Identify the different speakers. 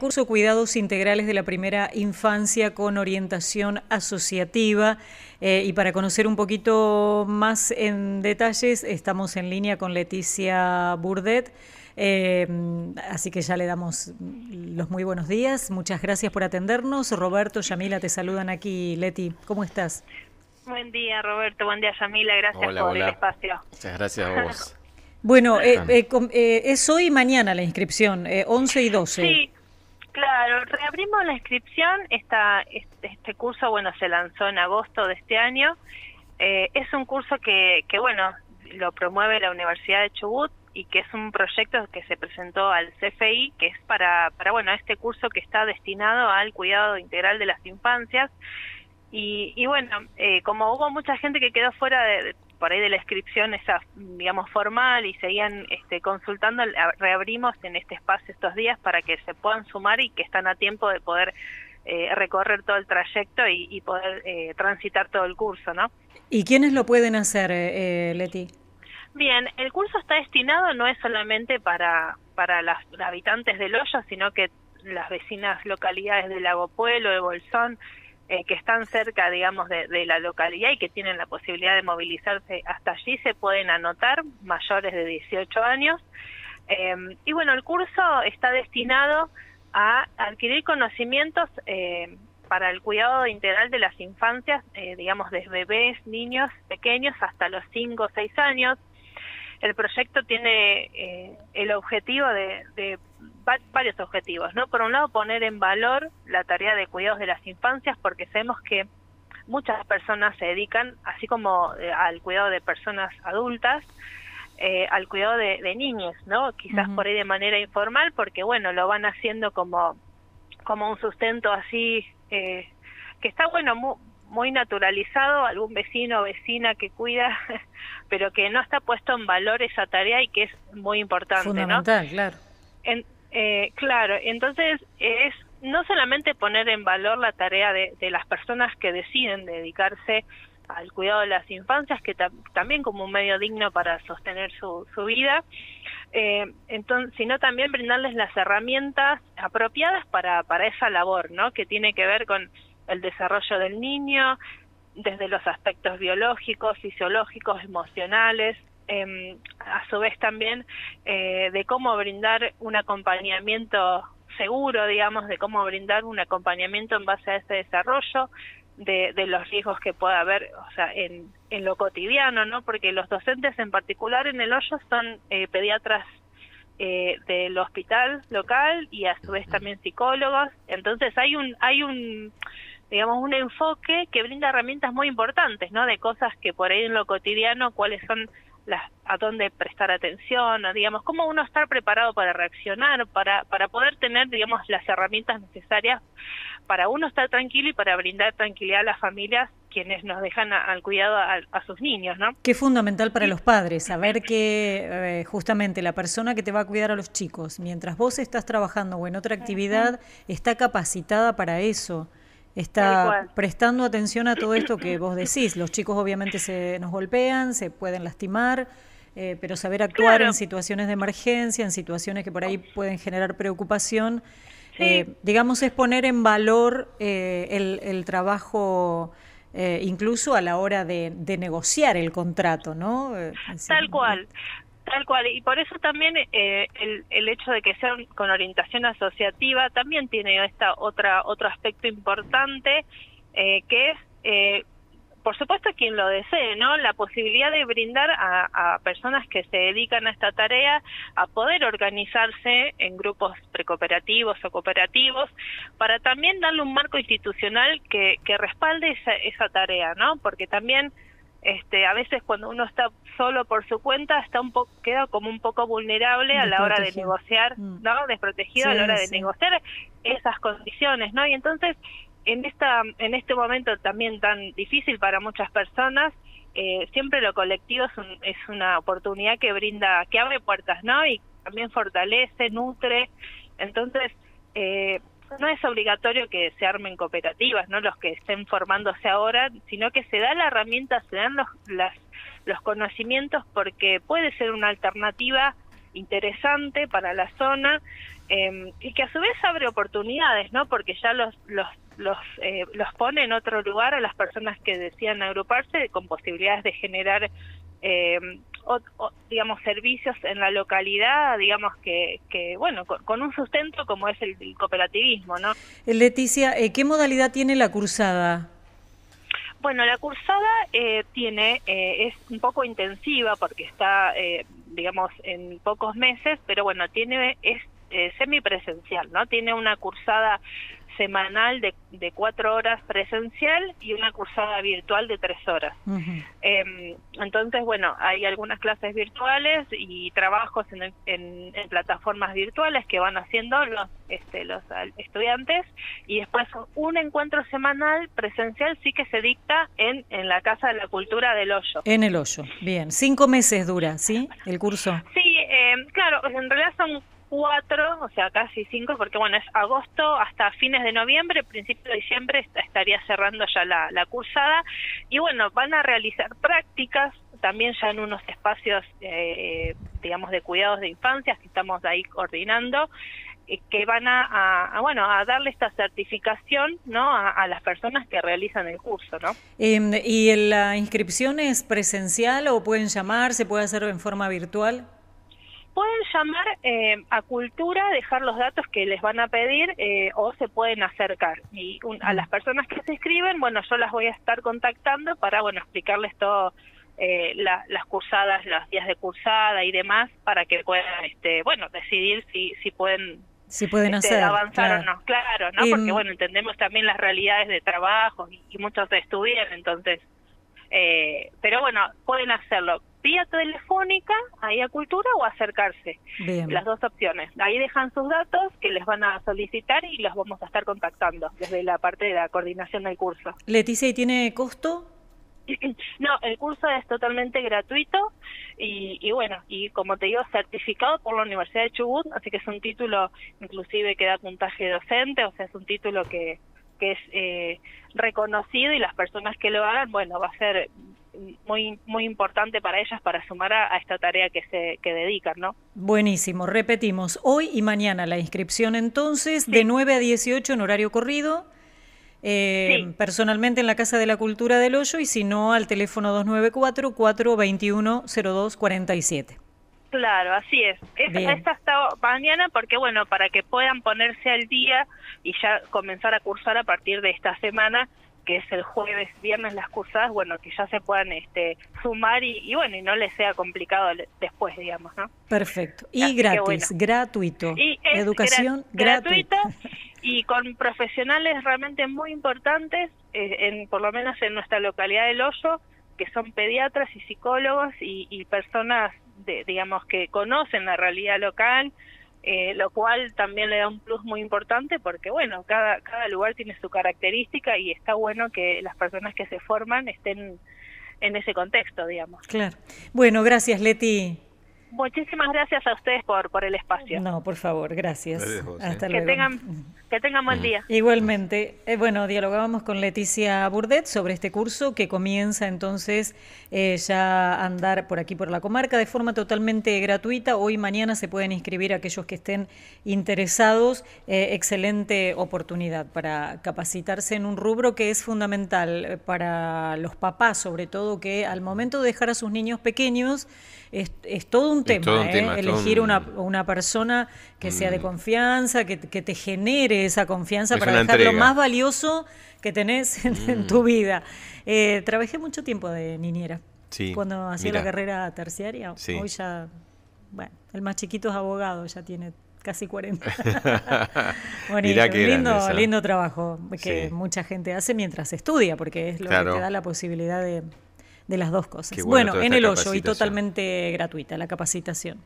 Speaker 1: Curso Cuidados Integrales de la Primera Infancia con orientación asociativa. Eh, y para conocer un poquito más en detalles, estamos en línea con Leticia Burdet. Eh, así que ya le damos los muy buenos días. Muchas gracias por atendernos. Roberto, Yamila, te saludan aquí. Leti, ¿cómo estás?
Speaker 2: Buen día, Roberto. Buen día, Yamila. Gracias por el espacio.
Speaker 3: Muchas gracias a vos.
Speaker 1: bueno, eh, es hoy y mañana la inscripción, 11 y 12.
Speaker 2: Sí. Claro, reabrimos la inscripción. Esta, este, curso, bueno, se lanzó en agosto de este año. Eh, es un curso que, que, bueno, lo promueve la Universidad de Chubut y que es un proyecto que se presentó al CFI, que es para, para bueno, este curso que está destinado al cuidado integral de las infancias. Y, y bueno, eh, como hubo mucha gente que quedó fuera de, por ahí de la inscripción esa, digamos, formal y seguían este, consultando, reabrimos en este espacio estos días para que se puedan sumar y que están a tiempo de poder eh, recorrer todo el trayecto y, poder eh, transitar todo el curso, ¿no?
Speaker 1: ¿Y quiénes lo pueden hacer, eh, Leti?
Speaker 2: Bien, el curso está destinado no es solamente para, para las habitantes del Hoyo, sino que las vecinas localidades de Lago Pueblo, de Bolsón, eh, que están cerca, digamos, de, la localidad y que tienen la posibilidad de movilizarse hasta allí se pueden anotar, mayores de 18 años. Em, y bueno, el curso está destinado a adquirir conocimientos eh, para el cuidado integral de las infancias, eh, digamos, desde bebés, niños pequeños hasta los 5 o 6 años. El proyecto tiene el objetivo de varios objetivos, ¿no? Por un lado, poner en valor la tarea de cuidados de las infancias, porque sabemos que muchas personas se dedican, así como eh, al cuidado de personas adultas, eh, al cuidado de, niños, ¿no? Quizás por ahí de manera informal, porque bueno, lo van haciendo como, como un sustento así, eh, que está bueno, muy, muy naturalizado, algún vecino o vecina que cuida, pero que no está puesto en valor esa tarea y que es muy importante,
Speaker 1: Fundamental, claro.
Speaker 2: Eh, claro, entonces es no solamente poner en valor la tarea de, las personas que deciden dedicarse al cuidado de las infancias, que también como un medio digno para sostener su, su vida, eh, entonces, sino también brindarles las herramientas apropiadas para, para esa labor, ¿no? Que tiene que ver con el desarrollo del niño, desde los aspectos biológicos, fisiológicos, emocionales, eh, a su vez también eh, de cómo brindar un acompañamiento seguro, digamos, de cómo brindar un acompañamiento en base a ese desarrollo, de, de los riesgos que pueda haber, o sea, en, en lo cotidiano, ¿no? Porque los docentes en particular en el hoyo son eh, pediatras eh, del hospital local y a su vez también psicólogos. Entonces hay un hay un digamos un enfoque que brinda herramientas muy importantes, ¿no? De cosas que por ahí en lo cotidiano cuáles son a dónde prestar atención, digamos, cómo uno estar preparado para reaccionar, para, para poder tener, digamos, las herramientas necesarias para uno estar tranquilo y para brindar tranquilidad a las familias quienes nos dejan al cuidado a, sus niños, ¿no?
Speaker 1: Qué fundamental para los padres saber que eh, justamente la persona que te va a cuidar a los chicos, mientras vos estás trabajando o en otra actividad, está capacitada para eso está prestando atención a todo esto que vos decís. Los chicos obviamente se nos golpean, se pueden lastimar, eh, pero saber actuar en situaciones de emergencia, en situaciones que por ahí pueden generar preocupación, eh, digamos, es poner en valor eh, el, el, trabajo. incluso a la hora de, de negociar el contrato, ¿no?
Speaker 2: Tal cual. Tal cual, y por eso también eh, el, el hecho de que sean con orientación asociativa también tiene esta otra otro aspecto importante eh, que es, eh, por supuesto, quien lo desee, ¿no? La posibilidad de brindar a, a, personas que se dedican a esta tarea a poder organizarse en grupos precooperativos o cooperativos para también darle un marco institucional que, que respalde esa, esa tarea, ¿no? Porque también este, a veces cuando uno está solo por su cuenta está un poco queda como un poco vulnerable a la hora de negociar, mm. ¿no? Desprotegido a la hora de negociar esas condiciones, ¿no? Y entonces en esta en este momento también tan difícil para muchas personas eh, siempre lo colectivo es, es una oportunidad que brinda que abre puertas, ¿no? Y también fortalece, nutre, entonces eh, no es obligatorio que se armen cooperativas, no los que estén formándose ahora, sino que se da la herramienta, se dan los, las, los conocimientos porque puede ser una alternativa interesante para la zona em, y que a su vez abre oportunidades, ¿no? Porque ya los los los, eh, los pone en otro lugar a las personas que decían agruparse con posibilidades de generar eh, digamos servicios en la localidad digamos que, que bueno con, un sustento como es el, cooperativismo no
Speaker 1: eh, Leticia qué modalidad tiene la cursada
Speaker 2: bueno la cursada tiene es un poco intensiva porque está digamos en pocos meses pero bueno tiene es semipresencial no tiene una cursada semanal de, de cuatro horas presencial y una cursada virtual de tres horas. Em, entonces, bueno, hay algunas clases virtuales y trabajos en, en, plataformas virtuales que van haciendo los, este, los estudiantes y después un encuentro semanal presencial sí que se dicta en, en la Casa de la Cultura del Hoyo.
Speaker 1: En el Hoyo, bien. Cinco meses dura, ¿sí? El curso.
Speaker 2: Sí, em, claro, en realidad son cuatro, o sea, casi cinco, porque bueno, es agosto hasta fines de noviembre, principio de diciembre estaría cerrando ya la, cursada. Y bueno, van a realizar prácticas también ya en unos espacios, eh, digamos, de cuidados de infancias que estamos ahí coordinando eh, que van a, bueno a darle esta certificación no a, las personas que realizan el curso no
Speaker 1: em, y la inscripción es presencial o pueden llamar se puede hacer en forma virtual
Speaker 2: pueden llamar eh, a Cultura, dejar los datos que les van a pedir eh, o se pueden acercar. Y a las personas que se inscriben, bueno, yo las voy a estar contactando para, bueno, explicarles todo, eh, las cursadas, los días de cursada y demás, para que puedan, este, bueno, decidir si, si pueden
Speaker 1: si pueden
Speaker 2: este,
Speaker 1: hacer,
Speaker 2: avanzar o no, claro, ¿no? Porque, bueno, entendemos también las realidades de trabajo y, y muchos estudian, entonces... Eh, pero bueno, pueden hacerlo vía telefónica, ahí a Cultura o acercarse. Las dos opciones. Ahí dejan sus datos que les van a solicitar y los vamos a estar contactando desde la parte de la coordinación del curso.
Speaker 1: Leticia, ¿y tiene costo?
Speaker 2: No, el curso es totalmente gratuito y, y, bueno, y como te digo, certificado por la Universidad de Chubut, así que es un título inclusive que da puntaje docente, o sea, es un título que, que es eh, reconocido y las personas que lo hagan, bueno, va a ser muy muy importante para ellas para sumar a, esta tarea que se que dedican, ¿no?
Speaker 1: Buenísimo, repetimos, hoy y mañana la inscripción entonces de 9 a 18 en horario corrido. Eh, personalmente en la Casa de la Cultura del Hoyo y si no al teléfono 294 421 0247.
Speaker 2: Claro, así es. Esta hasta mañana porque, bueno, para que puedan ponerse al día y ya comenzar a cursar a partir de esta semana, que es el jueves, viernes las cursadas, bueno, que ya se puedan este, sumar y, bueno, y no les sea complicado después, digamos, ¿no?
Speaker 1: Perfecto. Y gratis, gratuito. Y Educación gratuita.
Speaker 2: y con profesionales realmente muy importantes, eh, en, por lo menos en nuestra localidad del Hoyo, que son pediatras y psicólogos y, personas, de, digamos, que conocen la realidad local, eh, lo cual también le da un plus muy importante porque, bueno, cada, cada lugar tiene su característica y está bueno que las personas que se forman estén en ese contexto, digamos.
Speaker 1: Claro. Bueno, gracias, Leti.
Speaker 2: Muchísimas gracias a ustedes por, por el espacio.
Speaker 1: No, por favor, gracias. Hasta luego.
Speaker 2: Que tengan, que tengan buen día.
Speaker 1: Igualmente. Eh, bueno, dialogábamos con Leticia Burdet sobre este curso que comienza entonces eh, ya a andar por aquí, por la comarca, de forma totalmente gratuita. Hoy y mañana se pueden inscribir aquellos que estén interesados. Eh, excelente oportunidad para capacitarse en un rubro que es fundamental para los papás, sobre todo que al momento de dejar a sus niños pequeños, es, todo un tema, ¿eh? elegir una, una, persona que sea de mm. confianza, que, te genere esa confianza para dejar lo más valioso que tenés en, tu mm. vida. Eh, trabajé mucho tiempo de niñera. Cuando hacía la carrera terciaria, hoy ya, bueno, el más chiquito es abogado, ya tiene casi 40. Bonito, lindo, lindo trabajo que mucha gente hace mientras estudia, porque es lo que te da la posibilidad de, de las dos cosas. Bueno, en el hoyo y totalmente gratuita la capacitación.